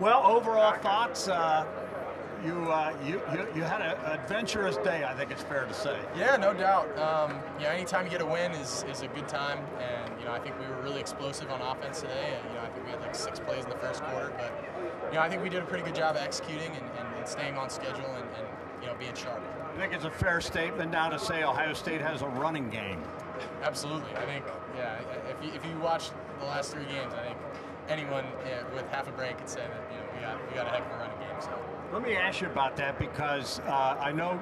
Well, overall thoughts. Uh, you, uh, you, you you had an adventurous day. I think it's fair to say. Yeah, no doubt. Um, you know, anytime you get a win is, is a good time, and you know, I think we were really explosive on offense today. And, you know, I think we had like six plays in the first quarter, but you know, I think we did a pretty good job of executing and, and, and staying on schedule and, and you know, being sharp. I think it's a fair statement now to say Ohio State has a running game. Absolutely. I think, yeah, if you, if you watch the last three games, I think anyone with half a brain could say that you know we got we got a heck of a running game. So. Let me ask you about that because uh, I know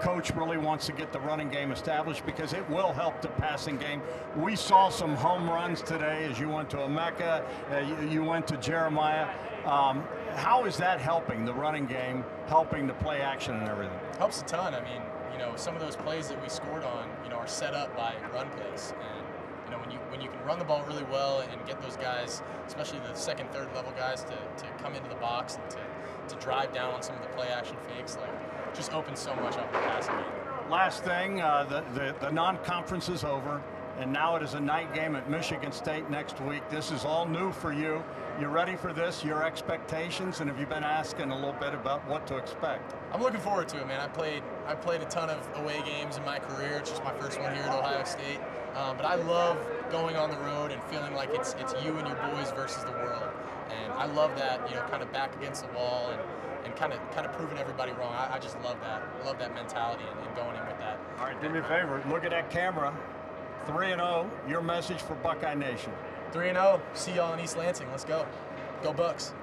coach really wants to get the running game established because it will help the passing game. We saw some home runs today as you went to Emeka, uh, you, you, went to Jeremiah. Um, how is that helping the running game, helping the play action and everything? Helps a ton. I mean, you know, some of those plays that we scored on, you know, are set up by run plays. And you know, when you when you can run the ball really well and get those guys, especially the second, third level guys, to, to come into the box and to, to drive down on some of the play action fakes, like just opens so much up the passing game. Last thing, uh, the, the, the non-conference is over, and now it is a night game at Michigan State next week. This is all new for you. You ready for this? Your expectations, and have you been asking a little bit about what to expect? I'm looking forward to it, man. I played I played a ton of away games in my career. It's just my first one here at Ohio State. Um, but I love going on the road and feeling like it's it's you and your boys versus the world. And I love that, you know, kind of back against the wall and, and kind of kind of proving everybody wrong. I, I just love that. I love that mentality and, and, going in with that. All right, do me a favor. Look at that camera. 3 and 0. Your message for Buckeye Nation. 3 and 0. See y'all in East Lansing. Let's go. Go Bucks.